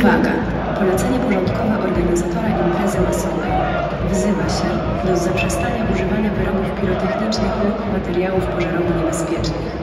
Uwaga! Polecenie porządkowe organizatora imprezy masowej. Wzywa się do zaprzestania używania wyrobów pirotechnicznych lub materiałów pożarowo niebezpiecznych.